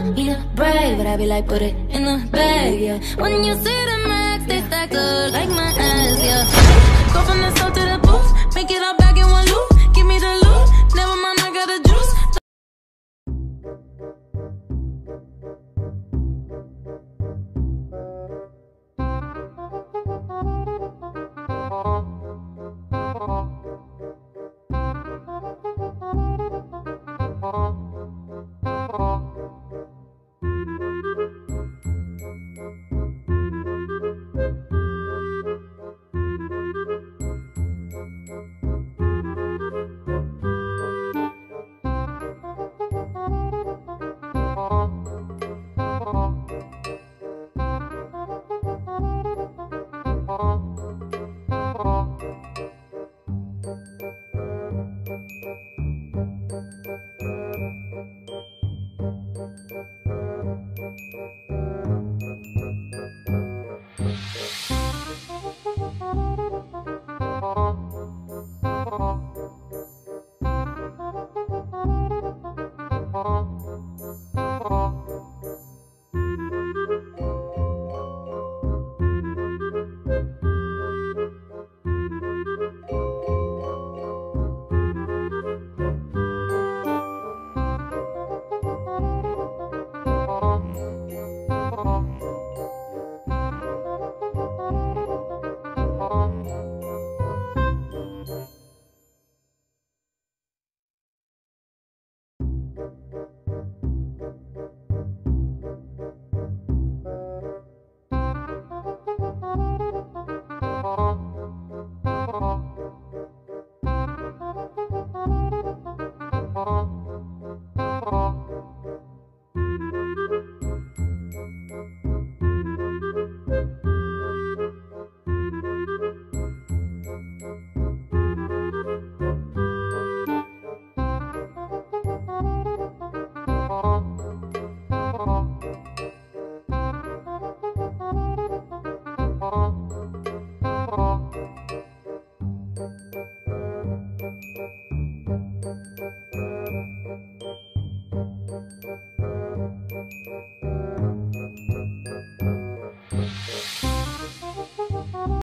want me to brag, but I be like, put it in the bag, yeah. When you see the